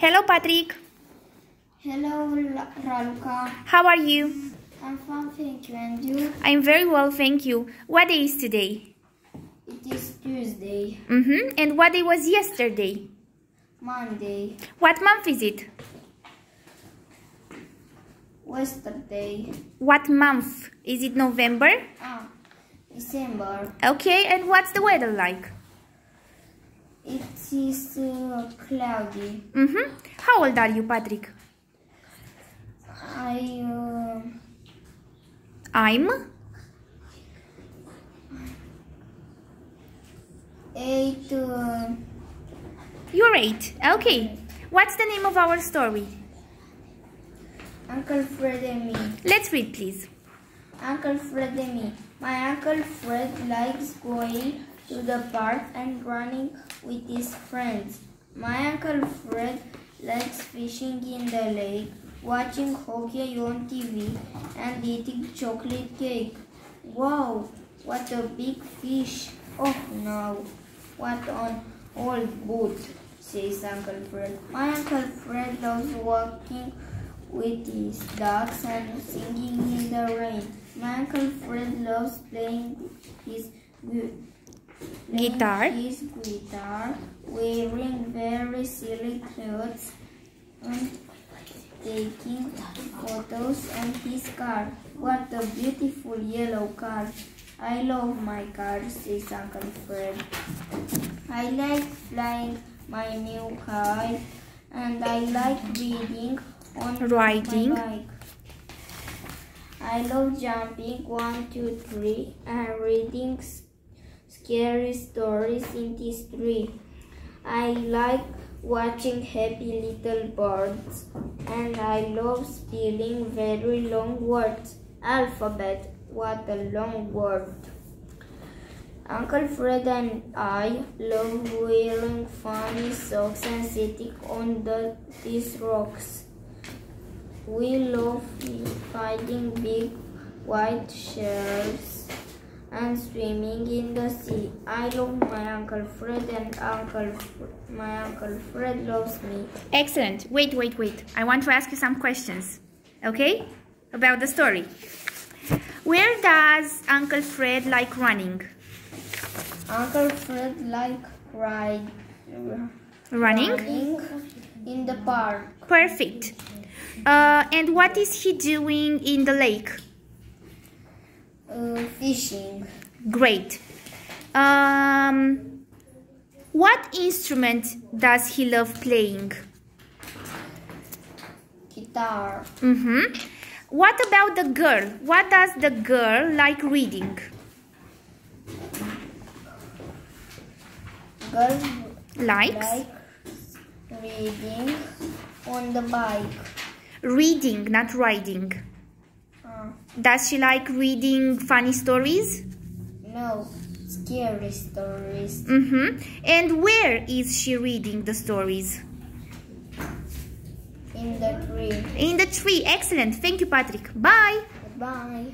Hello, Patrick. Hello, Raluca. How are you? I'm fine, thank you. And you? I'm very well, thank you. What day is today? It is Tuesday, Mm-hmm. And what day was yesterday? Monday, What month is it? Yesterday, What month? Is it November? ah, December. Okay, and what's the weather like? It is uh, cloudy. Mm-hmm. How old are you, Patrick? I uh, I'm Eight. uh, You're eight. Okay. What's the name of our story? Uncle Fred and me. Let's read, please. Uncle Fred and me. My Uncle Fred likes going to the park and running with his friends. My Uncle Fred likes fishing in the lake, watching hockey on TV, and eating chocolate cake. Wow, what a big fish! Oh no, what an old boat, says Uncle Fred. My Uncle Fred loves walking with his dogs and singing in the rain. My Uncle Fred loves playing his Guitar. his guitar, wearing very silly clothes, and taking photos on his car. What a beautiful yellow car! I love my car, says Uncle Fred. I like flying my new kite, and I like reading on Riding. my bike. I love jumping one, two, three, and reading scary stories in this tree. I like watching happy little birds, and I love spelling very long words. Alphabet, what a long word. Uncle Fred and I love wearing funny socks and sitting on the, these rocks. We love finding big white shells and swimming in the sea. I love my Uncle Fred and Uncle my Uncle Fred loves me. Excellent. Wait, wait, wait. I want to ask you some questions. Okay? About the story. Where does Uncle Fred like running? Uncle Fred like ride Running? running in the park. Perfect. Uh, and what is he doing in the lake? Uh, fishing. Great. Um, what instrument does he love playing? Guitar. Mm-hmm. What about the girl? What does the girl like reading? Girl Likes? like reading on the bike. Reading, not riding. Does she like reading funny stories? no, scary stories. Mm-hmm. And where is she reading the stories? In the tree. In the tree. Excellent. Thank you, Patrick. Bye. Bye.